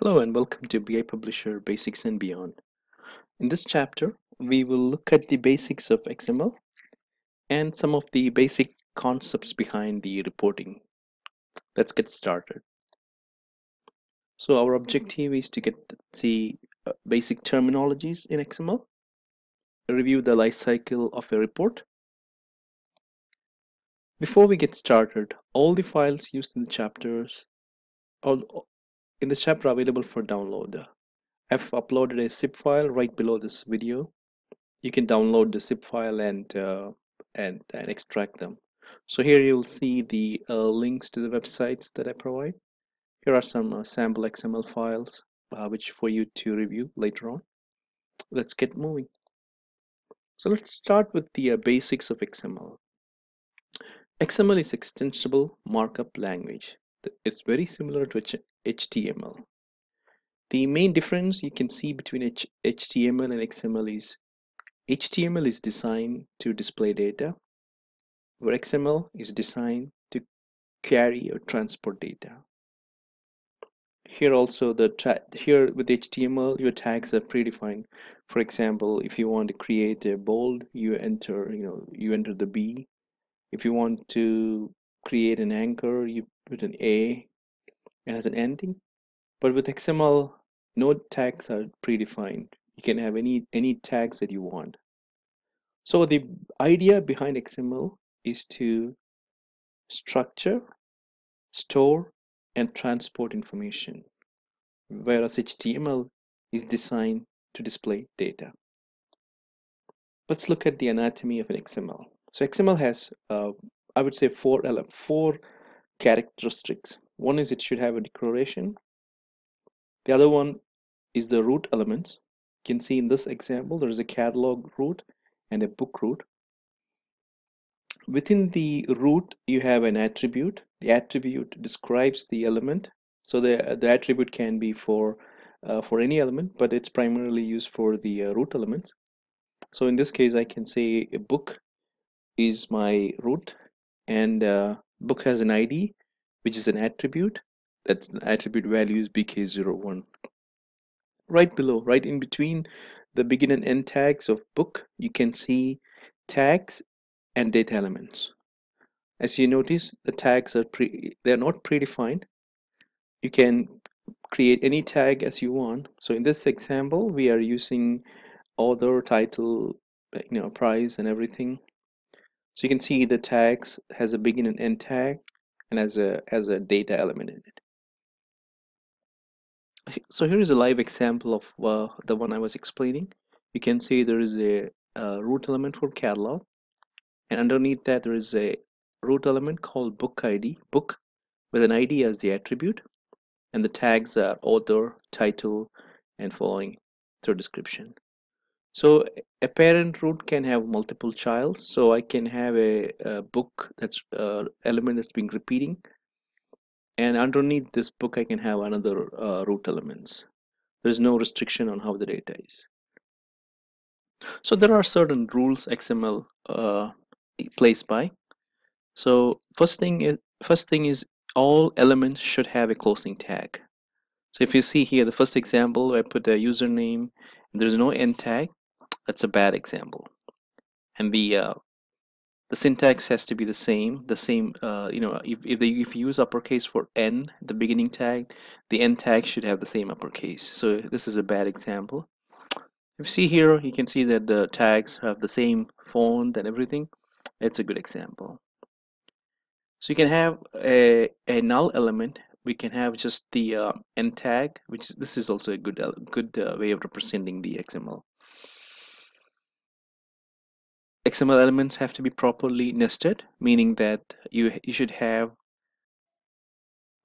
Hello and welcome to BI Publisher Basics and Beyond. In this chapter, we will look at the basics of XML and some of the basic concepts behind the reporting. Let's get started. So our objective is to get the uh, basic terminologies in XML, review the life cycle of a report. Before we get started, all the files used in the chapters all, in this chapter available for download. I've uploaded a zip file right below this video. You can download the zip file and uh, and and extract them. So here you'll see the uh, links to the websites that I provide. Here are some uh, sample XML files uh, which for you to review later on. Let's get moving. So let's start with the uh, basics of XML. XML is extensible markup language. It's very similar to HTML. The main difference you can see between H HTML and XML is HTML is designed to display data, where XML is designed to carry or transport data. Here also the here with HTML your tags are predefined. For example, if you want to create a bold, you enter you know you enter the B. If you want to create an anchor, you put an A. It has an ending. But with XML, no tags are predefined. You can have any, any tags that you want. So the idea behind XML is to structure, store, and transport information, whereas HTML is designed to display data. Let's look at the anatomy of an XML. So XML has, uh, I would say, four, four characteristics. One is it should have a declaration, the other one is the root elements. You can see in this example, there is a catalog root and a book root. Within the root, you have an attribute. The attribute describes the element. So the, the attribute can be for uh, for any element, but it's primarily used for the uh, root elements. So in this case, I can say a book is my root and uh, book has an ID, which is an attribute. That's the attribute value is bk01 right below right in between the begin and end tags of book you can see tags and data elements. As you notice the tags are pre they're not predefined. You can create any tag as you want. So in this example we are using author title you know price and everything. So you can see the tags has a begin and end tag and as a as a data element in it so here is a live example of uh, the one I was explaining. You can see there is a, a root element for catalog and underneath that there is a root element called book ID, book with an ID as the attribute and the tags are author, title and following through description. So a parent root can have multiple childs. So I can have a, a book that's uh, element that's being repeating. And underneath this book I can have another uh, root elements. There's no restriction on how the data is. So there are certain rules XML uh, plays by. So first thing is first thing is all elements should have a closing tag. So if you see here the first example I put a username there's no end tag that's a bad example. And the uh, the syntax has to be the same the same uh, you know if, if, they, if you use uppercase for n the beginning tag the n tag should have the same uppercase. So this is a bad example. If you see here you can see that the tags have the same font and everything. It's a good example. So you can have a, a null element. We can have just the uh, end tag which is, this is also a good uh, good uh, way of representing the XML XML elements have to be properly nested, meaning that you you should have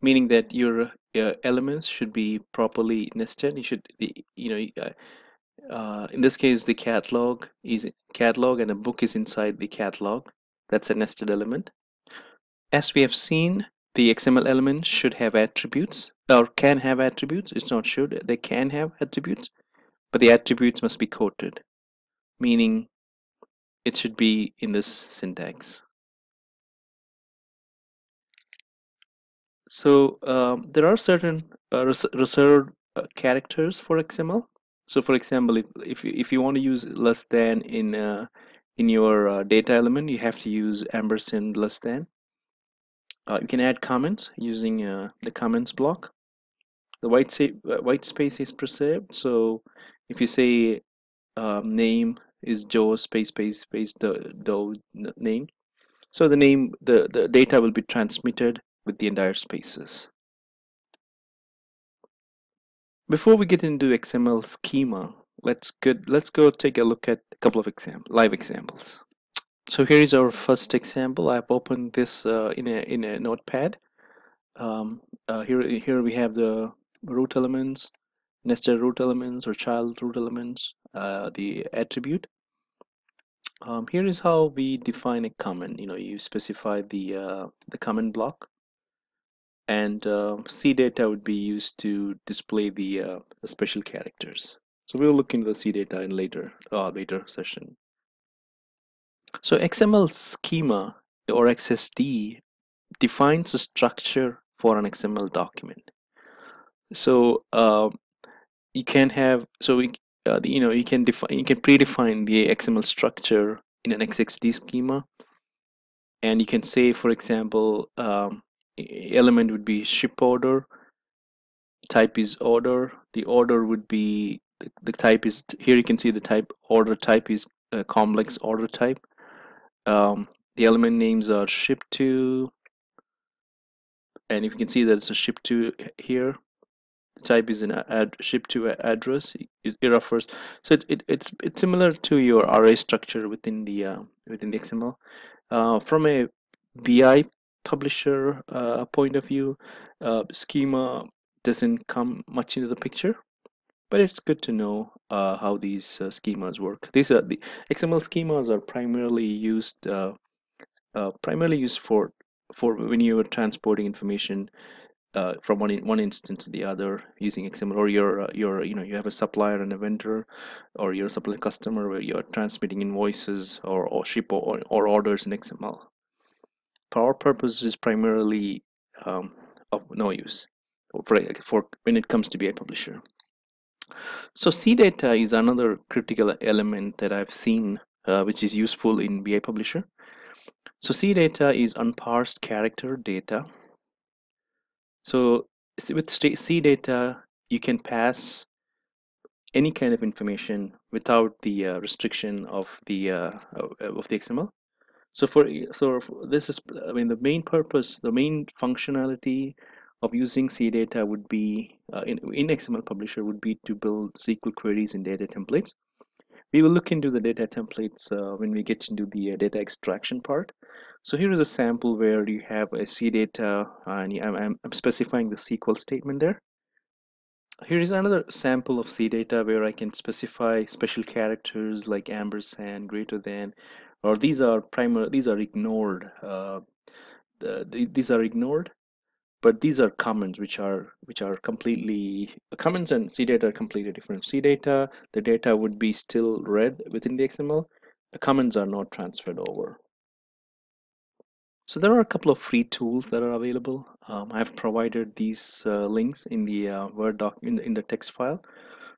meaning that your, your elements should be properly nested. You should you know uh, uh, in this case the catalog is catalog and a book is inside the catalog. That's a nested element. As we have seen, the XML element should have attributes or can have attributes. It's not should. They can have attributes, but the attributes must be quoted, meaning it should be in this syntax. So um, there are certain uh, res reserved uh, characters for XML. So for example, if, if, you, if you want to use less than in uh, in your uh, data element, you have to use ampersand less than. Uh, you can add comments using uh, the comments block. The white, white space is preserved. So if you say um, name is Joe space space space the, the name, so the name the, the data will be transmitted with the entire spaces. Before we get into XML schema, let's good let's go take a look at a couple of exam live examples. So here is our first example. I've opened this uh, in a in a notepad. Um, uh, here here we have the root elements, nested root elements or child root elements, uh, the attribute. Um, here is how we define a comment. You know, you specify the uh, the comment block and uh, CData would be used to display the, uh, special characters. So we'll look into the CData in later uh, later session. So XML schema or XSD defines the structure for an XML document. So uh, you can have so we, uh, you know you can define you can predefine the XML structure in an XSD schema, and you can say, for example, um, element would be ship order type is order the order would be the, the type is here you can see the type order type is a complex order type. Um, the element names are ship to and if you can see that it's a ship to here type is an ad ship to address it, it refers so it, it, it's it's similar to your array structure within the uh, within the XML uh, from a BI publisher uh, point of view, uh, schema doesn't come much into the picture, but it's good to know uh, how these uh, schemas work. These are the XML schemas are primarily used primarily used for for when you are transporting information uh, from one in, one instance to the other using XML, or you're uh, you're you know you have a supplier and a vendor, or you're a supplier customer where you're transmitting invoices or or ship or, or orders in XML for our purpose is primarily um, of no use for, for when it comes to a publisher. So C data is another critical element that I've seen uh, which is useful in BI Publisher. So C data is unparsed character data. So with C data, you can pass any kind of information without the uh, restriction of the uh, of the XML. So for so this is I mean the main purpose, the main functionality of using C data would be uh, in, in XML Publisher would be to build SQL queries in data templates. We will look into the data templates uh, when we get into the uh, data extraction part. So here is a sample where you have a C data and I'm, I'm specifying the SQL statement there. Here is another sample of C data where I can specify special characters like ampersand, greater than, or these are primary these are ignored uh, the, the, these are ignored but these are comments which are which are completely comments and C data are completely different. C data, the data would be still read within the XML the comments are not transferred over so there are a couple of free tools that are available um, I've provided these uh, links in the uh, Word doc in the, in the text file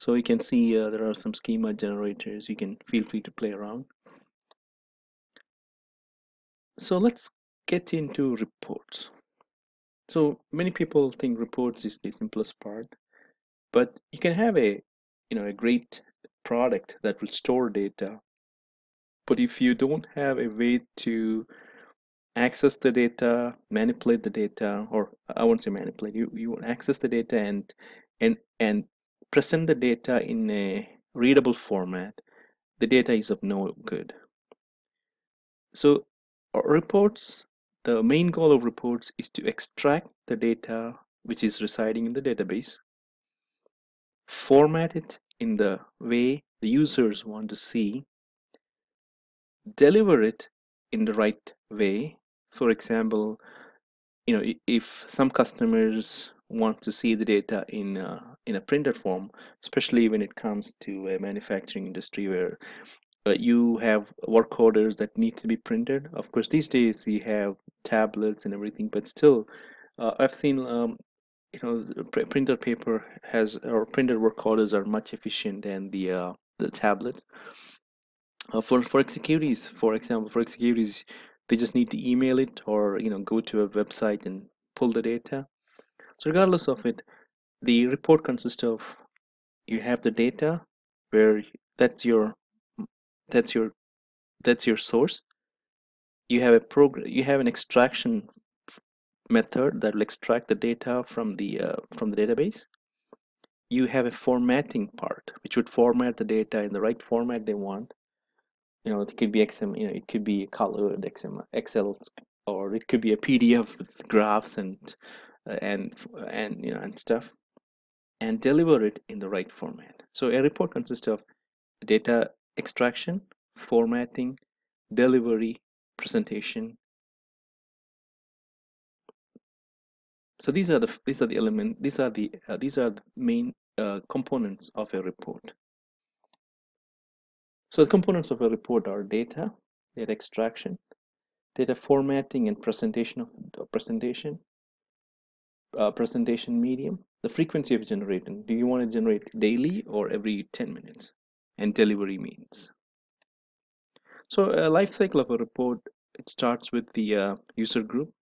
so you can see uh, there are some schema generators you can feel free to play around so let's get into reports. So many people think reports is the simplest part, but you can have a you know a great product that will store data. But if you don't have a way to access the data, manipulate the data, or I won't say manipulate, you, you access the data and and and present the data in a readable format, the data is of no good. So uh, reports the main goal of reports is to extract the data which is residing in the database format it in the way the users want to see deliver it in the right way for example you know if some customers want to see the data in a, in a printed form especially when it comes to a manufacturing industry where uh, you have work orders that need to be printed of course these days we have tablets and everything but still uh, i've seen um, you know pr- printer paper has or printer work orders are much efficient than the uh, the tablet. Uh, for for executives for example for executives they just need to email it or you know go to a website and pull the data. So regardless of it the report consists of you have the data where that's your that's your that's your source. You have a program you have an extraction method that will extract the data from the uh, from the database. You have a formatting part which would format the data in the right format they want you know it could be XML you know it could be colored XML Excel or it could be a PDF with graphs and uh, and and you know and stuff and deliver it in the right format. So a report consists of data extraction formatting delivery presentation. So these are the these are the element these are the uh, these are the main uh, components of a report so the components of a report are data data extraction data formatting and presentation of uh, presentation uh, presentation medium the frequency of generating. Do you want to generate daily or every 10 minutes? And delivery means. So a life cycle of a report it starts with the uh, user group.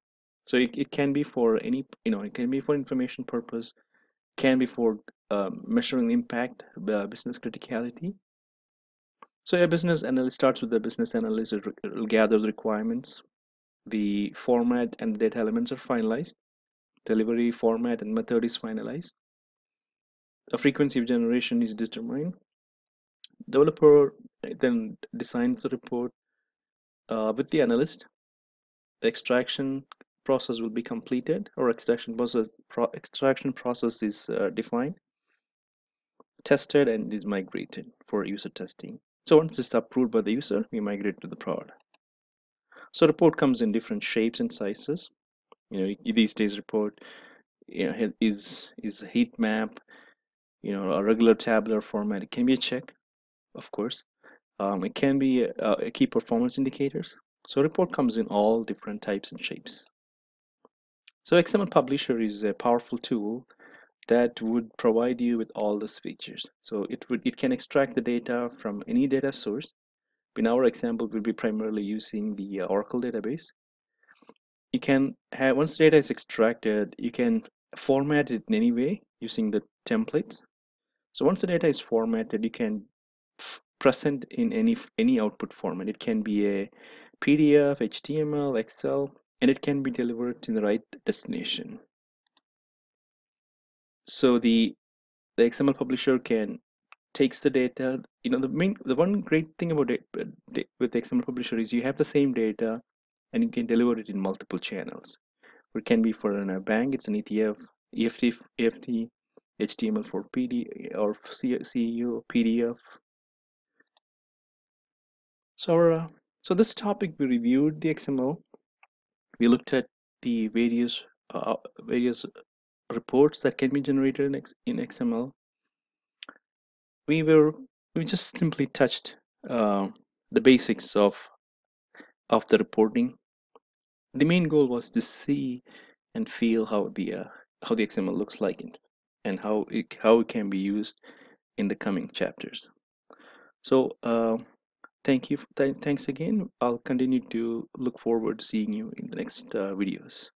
So it, it can be for any you know it can be for information purpose can be for uh, measuring impact business criticality so a business analyst starts with the business analyst it will gather the requirements the format and data elements are finalized delivery format and method is finalized a frequency of generation is determined developer then designs the report uh, with the analyst the extraction process will be completed or extraction process pro extraction process is uh, defined tested and is migrated for user testing so once it's approved by the user we migrate to the prod. So report comes in different shapes and sizes. You know these days report you know is is a heat map you know a regular tabular format. It can be a check of course. Um, it can be a, a key performance indicators. So report comes in all different types and shapes. So XML Publisher is a powerful tool that would provide you with all those features. So it would it can extract the data from any data source. In our example, we'll be primarily using the uh, Oracle database. You can have once data is extracted, you can format it in any way using the templates. So once the data is formatted, you can present in any any output format. It can be a PDF, HTML, Excel, and it can be delivered to the right destination so the the xml publisher can takes the data you know the main the one great thing about it uh, with xml publisher is you have the same data and you can deliver it in multiple channels. It can be for a bank it's an etf eft eft html for pd or ceu pdf so uh, so this topic we reviewed the xml we looked at the various uh, various reports that can be generated in, XML. We were we just simply touched uh, the basics of of the reporting. The main goal was to see and feel how the uh, how the XML looks like and how it how it can be used in the coming chapters. So uh, thank you th thanks again i'll continue to look forward to seeing you in the next uh, videos